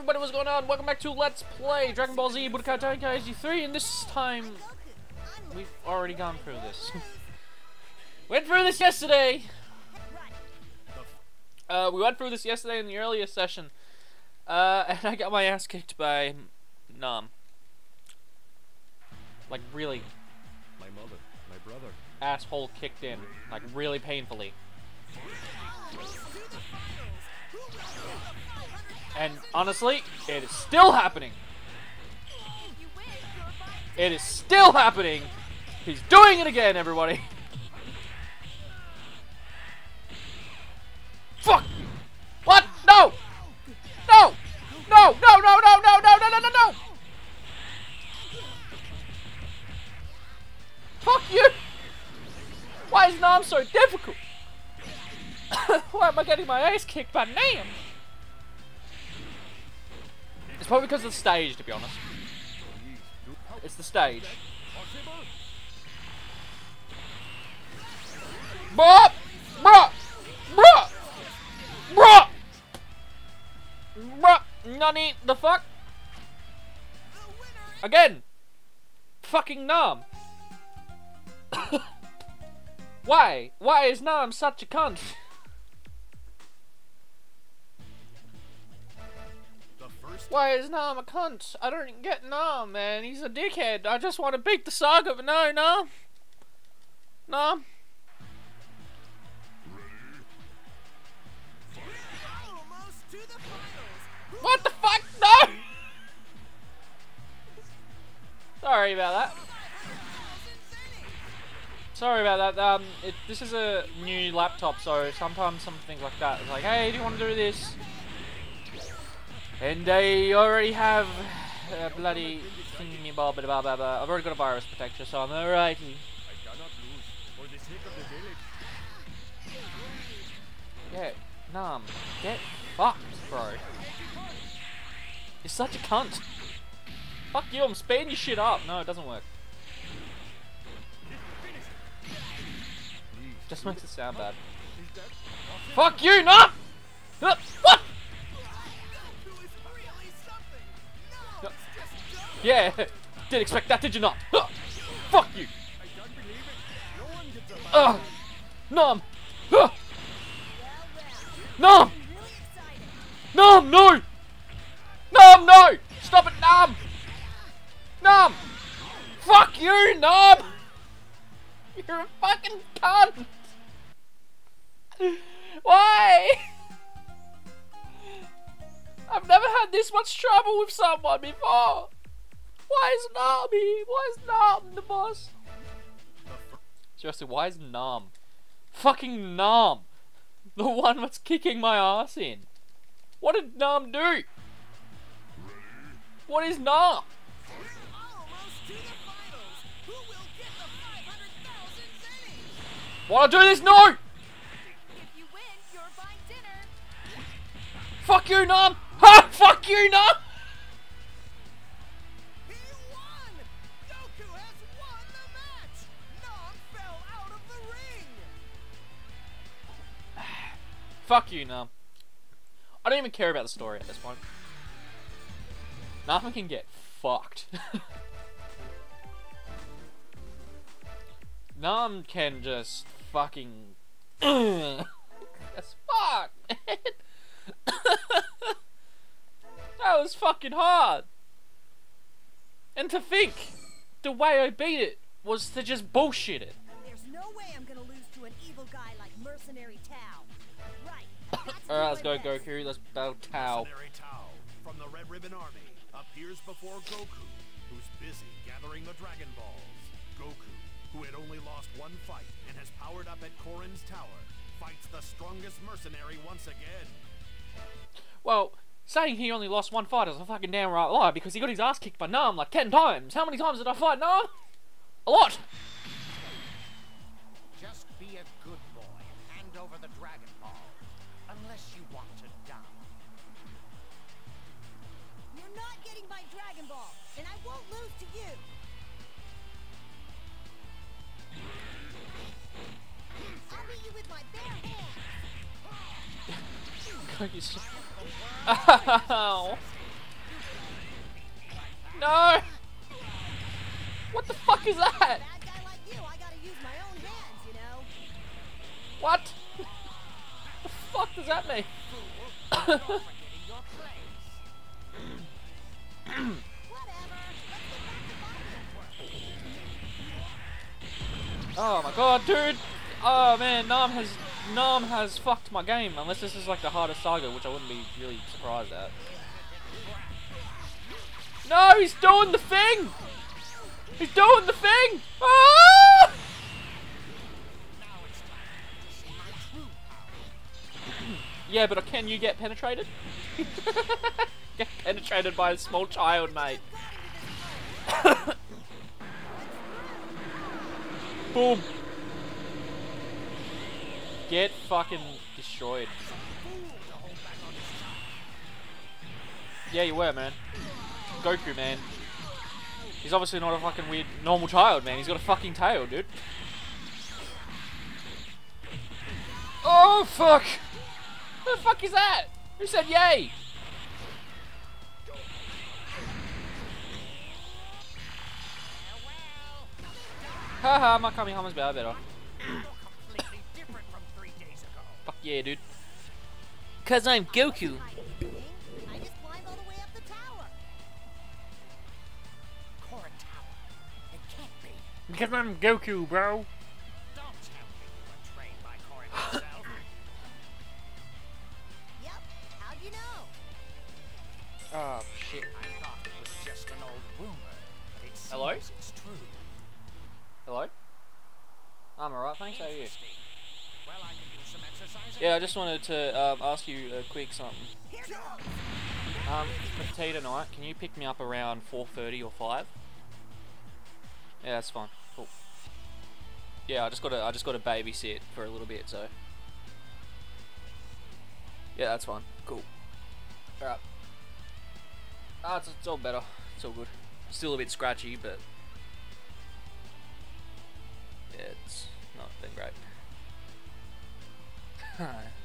everybody, what's going on? Welcome back to Let's Play Dragon Ball Z Budokai Tenkaichi 3, and this time, we've already gone through this. went through this yesterday! Uh, we went through this yesterday in the earlier session, uh, and I got my ass kicked by Nam. Like, really, My mother, my brother. asshole kicked in. Like, really painfully. And honestly, it is still happening. It is still happening. He's doing it again, everybody. Fuck you. What? No. No. No. No. No. No. No. No. No. No. No. No. Fuck you. Why is Nam so difficult? Why am I getting my ass kicked by Nam? Probably because of the stage, to be honest. It's the stage. Bruh! Bruh! Bruh! Bruh! Bruh! Nani the fuck? Again! Fucking Nam! Why? Why is Nam such a cunt? Why is Nam a cunt? I don't get Nam, man. He's a dickhead. I just want to beat the saga, but no, Nam. Nam. What the fuck? No! Sorry about that. Sorry about that. Um, it, this is a new laptop, so sometimes some things like that. It's like, hey, do you want to do this? And I already have a bloody thingy blah blah blah blah. I've already got a virus protector, so I'm alright. Yeah, Nam, get fucked, bro. You're such a cunt. Fuck you, I'm speeding your shit up. No, it doesn't work. Just makes it sound bad. Fuck you, Nam! Yeah, didn't expect that, did you not? Uh, Fuck you! Ugh! Uh, Nam! Really excited. Nom, no! Nom, no! Stop it, Nom! Nom! Fuck you, Nom! You're a fucking cunt! Why? I've never had this much trouble with someone before! Why is Nom here? Why is Nom the boss? Seriously, why is Nom? Fucking Nom! The one that's kicking my ass in. What did Nam do? What is Nam? Almost to the finals. Who will get the 500,000 zennies? Wanna do this? No! You win. Fuck you, Nam! Ha! Fuck you, Nam! Fuck you, Nam. I don't even care about the story at this point. Nam can get fucked. Nam can just fucking. As fuck, man. that was fucking hard. And to think, the way I beat it was to just bullshit it. There's no way I'm gonna lose to an evil guy like Mercenary. Alright, let's go. Goku. Let's battle Tao. Tao from the Red Ribbon Army appears before Goku, who's busy gathering the Dragon Balls. Goku, who had only lost one fight and has powered up at Korin's tower, fights the strongest mercenary once again. Well, saying he only lost one fight is a fucking damn right lie because he got his ass kicked by Nam like ten times. How many times did I fight Nam? A lot. Just be a good boy and hand over the Dragon. Unless you want to die. You're not getting my Dragon Ball, and I won't lose to you. I'll beat you with my bare hands. Goku's- Ow. No! What the fuck is that? Bad guy like you, I gotta use my own hands, you know? What? Oh my god, dude! Oh man, Nam has Nam has fucked my game. Unless this is like the hardest saga, which I wouldn't be really surprised at. No, he's doing the thing! He's doing the thing! Ah! Yeah, but can you get penetrated? get penetrated by a small child, mate. Boom. Get fucking destroyed. Yeah, you were, man. Goku, man. He's obviously not a fucking weird normal child, man. He's got a fucking tail, dude. Oh, fuck! Who the fuck is that? Who said yay? Haha, my Kamehameha's better, better. You're completely different from three days ago. Fuck yeah, dude. Cause I'm Goku. I just climbed all the way up the tower. Korin Tower. It can't be. Because I'm Goku, bro. Just wanted to um, ask you a quick something. Um, for tea tonight, can you pick me up around 4.30 or 5? Yeah, that's fine. Cool. Yeah, I just got to I just got to babysit for a little bit, so. Yeah, that's fine. Cool. Alright. Ah, it's, it's all better. It's all good. Still a bit scratchy, but. Yeah, it's not been great.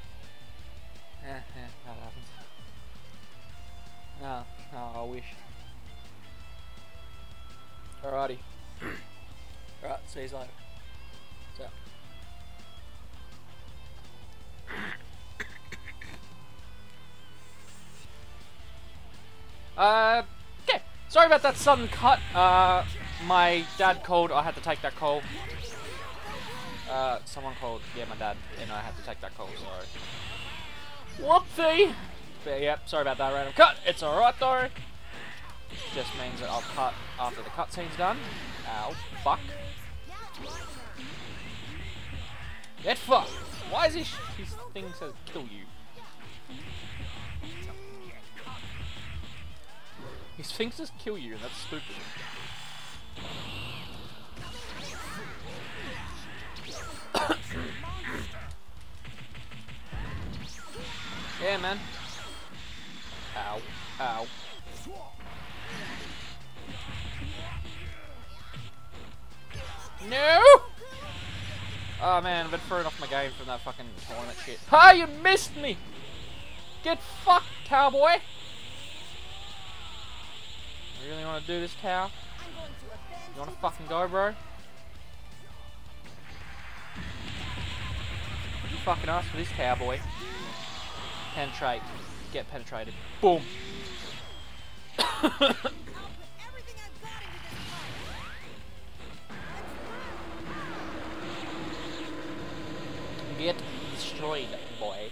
that happens. No, no, I wish. Alrighty. Alright, see you later. So. Uh, okay. Sorry about that sudden cut. Uh, my dad called. I had to take that call. Uh, someone called. Yeah, my dad, and I had to take that call. Sorry. Whoopsie. But yep, sorry about that random cut. It's alright though. Just means that I'll cut after the cutscene's done. Ow, fuck. Get fucked. Why is his, his thing says kill you? His thing says kill you, and that's stupid. yeah, man. Ow. Ow. No! Oh man, I've been thrown off my game from that fucking tournament shit. Ah, you missed me! Get fucked, cowboy! You really want to do this, cow? You want to fucking go, bro? You fucking asked for this, cowboy. Penetrate. Get penetrated. Boom. I'll put everything I've got into this fight. Get destroyed, boy.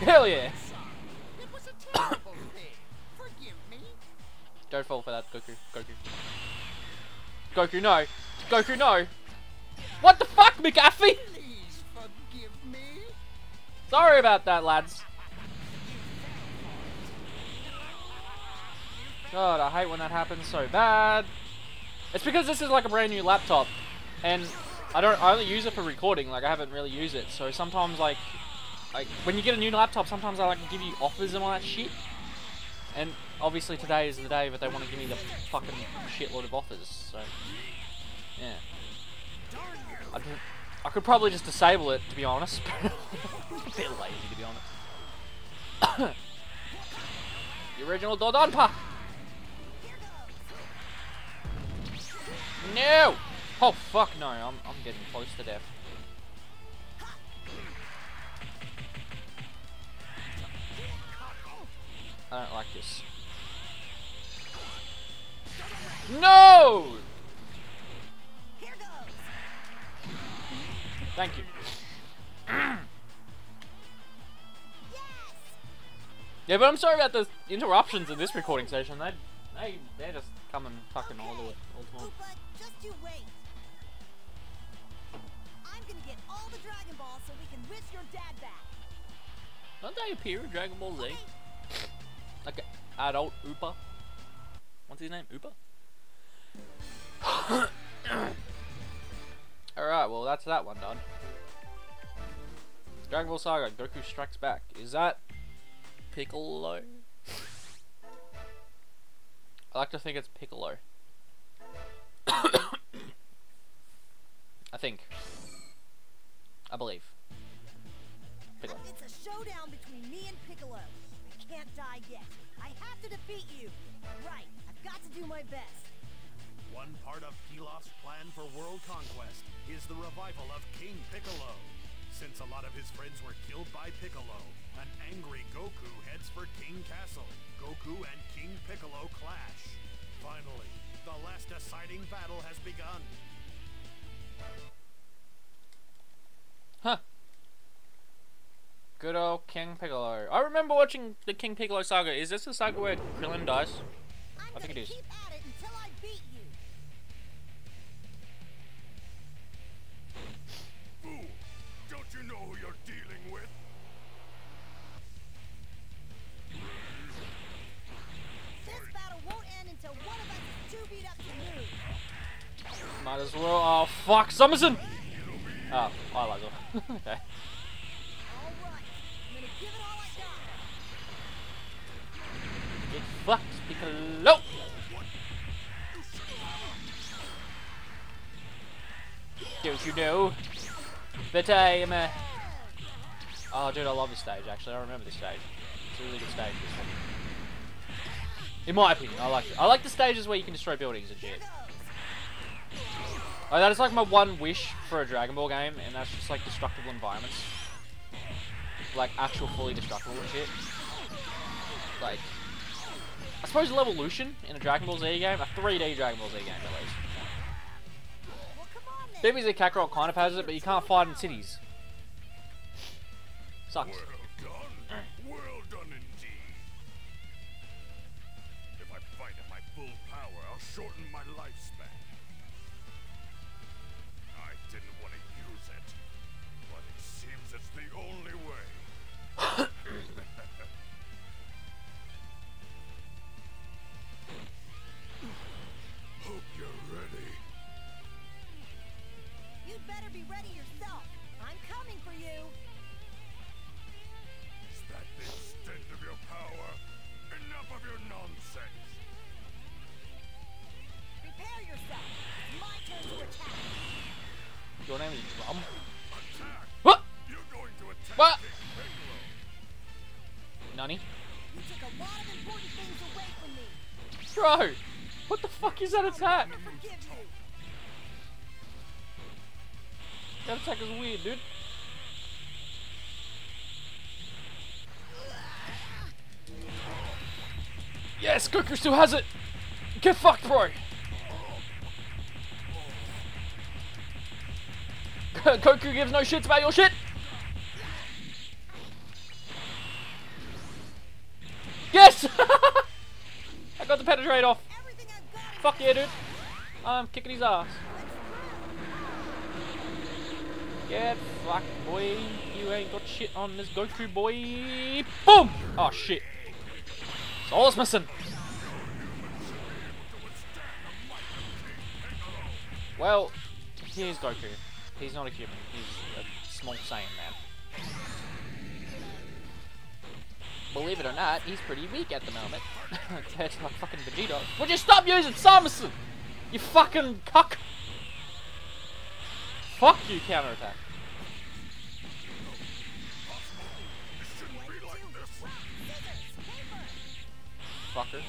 Hell yeah! It was a. Forgive me. Don't fall for that, Goku. Goku. Goku, no! Goku, no! What the fuck, McAfee? Sorry about that, lads. God, I hate when that happens so bad. It's because this is like a brand new laptop, and I don't. I only use it for recording. Like I haven't really used it, so sometimes like, like when you get a new laptop, sometimes I like give you offers and all that shit. And obviously today is the day that they want to give me the fucking shitload of offers. So yeah. I I could probably just disable it, to be honest. a bit lazy, to be honest. the original Dodonpa! No! Oh, fuck no, I'm, I'm getting close to death. I don't like this. No! Thank you. Yes. Yeah, but I'm sorry about the interruptions in this recording session. They, they, they're just coming fucking all the, all the time. Upa, just you wait. I'm gonna get all the Dragon Balls so we can wish your dad back. Don't they appear in Dragon Ball Z? Like a adult Upa? What's his name? Upa? Well that's that one done. Dragon Ball Saga, Goku Strikes Back. Is that Piccolo? I like to think it's Piccolo. I think. I believe. Piccolo. It's a showdown between me and Piccolo. I can't die yet. I have to defeat you. Right, I've got to do my best. One part of Pilaf's plan for world conquest is the revival of King Piccolo. Since a lot of his friends were killed by Piccolo, an angry Goku heads for King Castle. Goku and King Piccolo clash. Finally, the last deciding battle has begun. Huh. Good old King Piccolo. I remember watching the King Piccolo saga. Is this the saga where Krillin dies? I think it is. Might as well. Oh, fuck. Summerson! Oh, I like it. okay. Get fucked, Piccolo! Don't you know But I am a... Oh, dude, I love this stage, actually. I remember this stage. It's a really good stage. In my opinion, I like it. I like the stages where you can destroy buildings and shit. Oh, that is like my one wish for a Dragon Ball game, and that's just like destructible environments. Like actual fully destructible shit. Like, I suppose Levolution in a Dragon Ball Z game, a 3D Dragon Ball Z game at least. DBZ Kakarot kind of has it, but you can't fight in cities. Sucks. Well done. Well done indeed. If I fight at my full power, I'll shorten my lifespan. Didn't want to use it, but it seems it's the only way. Bro! What the fuck is that attack? I'll never forgive you. That attack is weird, dude. Yes, Goku still has it! Get fucked, bro! Goku gives no shits about your shit! I got the penetrate off. Fuck yeah, dude. I'm kicking his ass. Get fucked, boy. You ain't got shit on this Goku, boy. Boom! Oh, shit. It's missing. Well, here's Goku. He's not a human. He's a small Saiyan man. Believe it or not, he's pretty weak at the moment. To like fucking Vegeta. Would you stop using Samuson? You fucking cuck! Fuck you, counterattack. Fucker.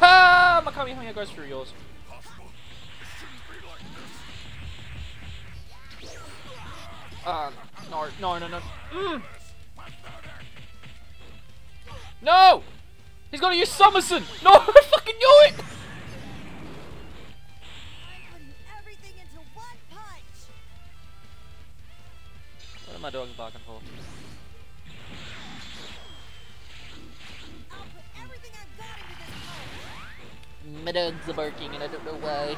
Ah! My Kamehameha goes through yours. Uh, no, no, no, no. Mm. No! He's gonna use Summerson! No, I fucking knew it! What into this punch. My dogs are barking and I don't know why.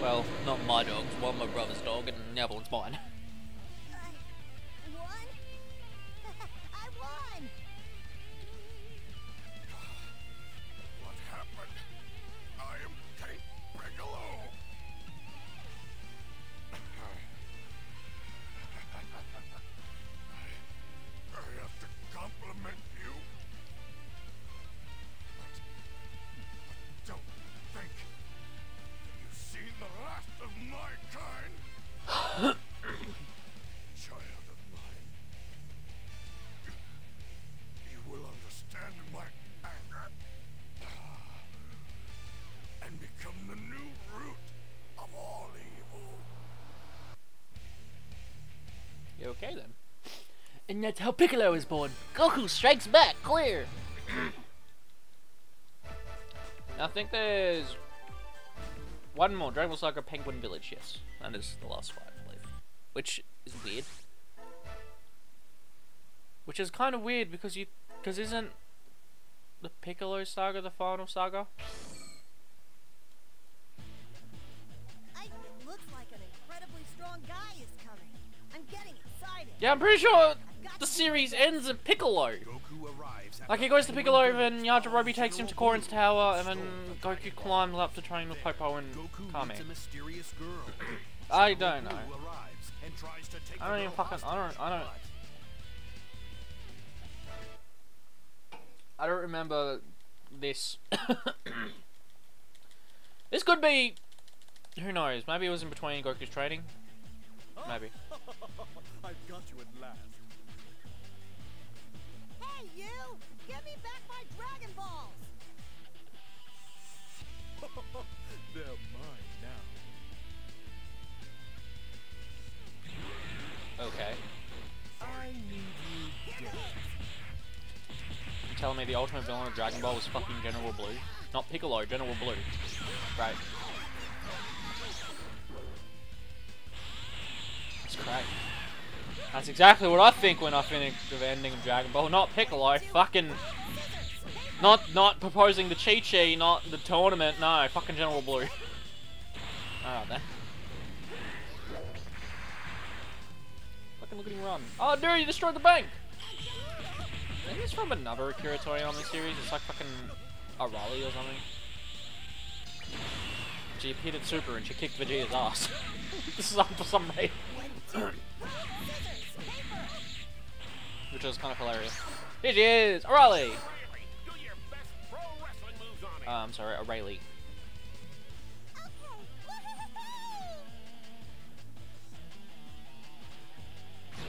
Well, not my dogs, one my brother's dog and the other one's mine. Okay then? And that's how Piccolo is born. Goku strikes back, clear! I think there's one more. Dragon Ball Saga Penguin Village, yes. That is the last fight, I believe. Which is weird. Which is kind of weird because you. Because isn't the Piccolo Saga the final saga? Yeah, I'm pretty sure the series ends at Piccolo. Like, he goes to Piccolo, and Yajirobe takes him to Korin's tower, and then Goku climbs up to train with Popo and Kami. I don't know. I don't even fucking- I don't- I don't- I don't remember this. this could be. Who knows? Maybe it was in between Goku's training. Maybe. I've got you at last. Hey, you! Give me back my Dragon Balls! They're mine now. Okay. I need you dead. You telling me the ultimate villain of Dragon Ball was fucking General Blue? Not Piccolo, General Blue. Right. That's great. That's exactly what I think when I think of ending of Dragon Ball. Not Piccolo, fucking. Not not proposing the Chi Chi, not the tournament. No, fucking General Blue. Ah, Alright then. Fucking look at him run. Oh, dude, you destroyed the bank. I think from another Akira Toriyama series. It's like fucking Arale or something. She appeared at Super and she kicked Vegeta's ass. this is up for some reason. Which was kind of hilarious. Here she is! On Uh, I'm sorry, O'Reilly.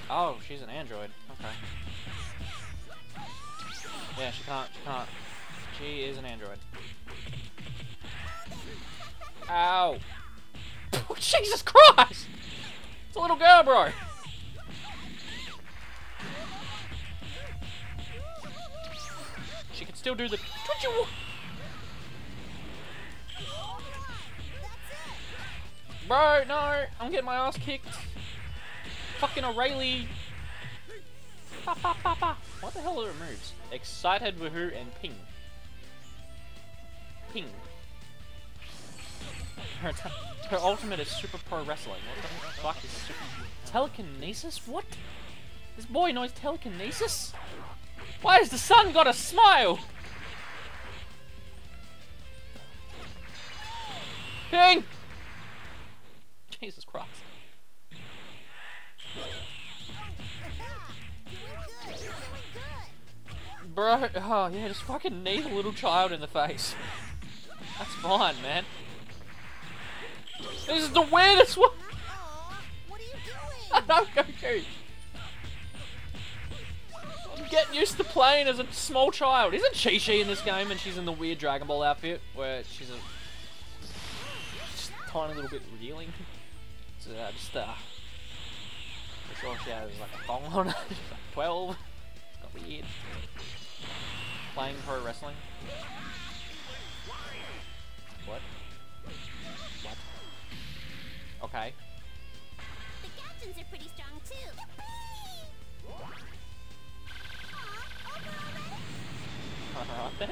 Oh, she's an android. Okay. Yeah, she can't, she can't. She is an android. Ow! Jesus Christ! It's a little girl, bro! She can still do the Bro, no! I'm getting my ass kicked. Fucking O'Reilly. What the hell are her moves? Excited, Woohoo, and Ping. Ping. Her, her ultimate is Super Pro Wrestling. What the fuck is Super... Telekinesis? What? This boy knows telekinesis? Why has the sun got a smile? Ping! Jesus Christ. Bro, oh yeah, just fucking knee the little child in the face. That's fine, man. This is the weirdest one. What are you I doing? know, Goku. I'm getting used to playing as a small child. Isn't Chi Chi in this game and she's in the weird Dragon Ball outfit where she's a just a tiny little bit reeling? So uh, just uh, I'm sure she has like a thong on her. She's like 12. It's got weird. Playing pro wrestling. What? Okay. The Gatchans are pretty strong too. Alright then.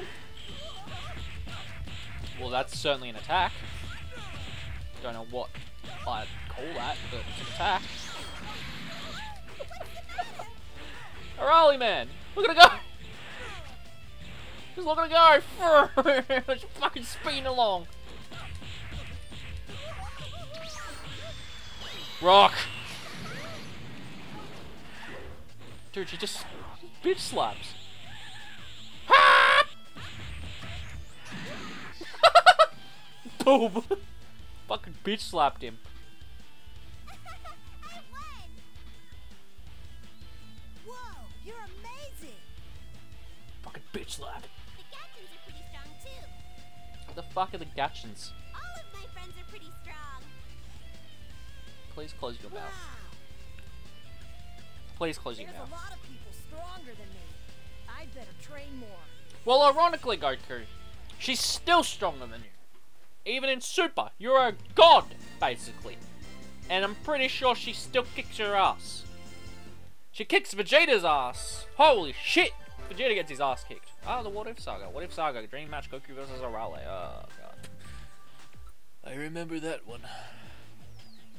Well, that's certainly an attack. Don't know what I'd call that, but it's an attack. Alright, man. Look at it go! Just look at it go! It's fucking speeding along. Rock! Dude, she just bitch slaps. Boom! Fucking bitch slapped him. Whoa. Fucking bitch slap. The Gatchans are pretty strong too. What the fuck are the Gatchans? Please close your mouth. Please close your There's mouth. a lot of people stronger than me. I'd better train more. Well, ironically, Goku, she's still stronger than you. Even in Super, you're a god, basically. And I'm pretty sure she still kicks your ass. She kicks Vegeta's ass. Holy shit! Vegeta gets his ass kicked. Ah, the What If Saga. What If Saga. Dream match Goku versus Arale. Oh, god. I remember that one.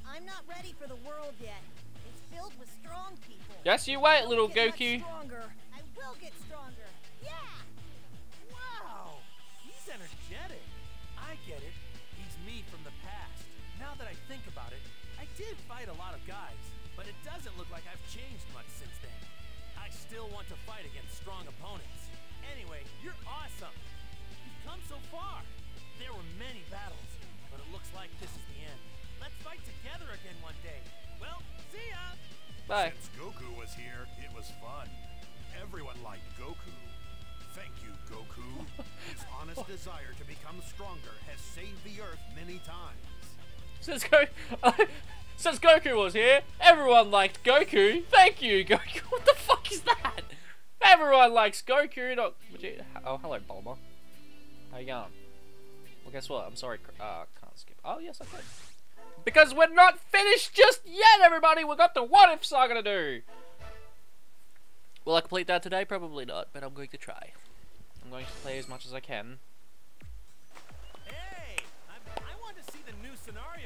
I'm not ready for the world yet. It's filled with strong people. Yes, you wait, little Get Goku. Stronger. I will get stronger. Yeah. Wow! He's energetic. I get it. He's me from the past. Now that I think about it, I did fight a lot of guys, but it doesn't look like I've changed much since then. I still want to fight against strong opponents. Anyway, you're awesome. You've come so far. There were many battles, but it looks like this is the end. Let's fight together again one day. Well, see ya! Bye. Since Goku was here, it was fun. Everyone liked Goku. Thank you, Goku. His honest desire to become stronger has saved the Earth many times. Since, Go- Since Goku was here, everyone liked Goku. Thank you, Goku. What the fuck is that? Everyone likes Goku. Not Vegeta. Oh, hello, Bulma. How you going? Well, guess what? I'm sorry. cr- Uh, can't skip. Oh, yes, I can. Because we're not finished just yet, everybody. We've got the What If Saga to do. Will I complete that today? Probably not, but I'm going to try. I'm going to play as much as I can. Hey! I, I want to see the new scenario.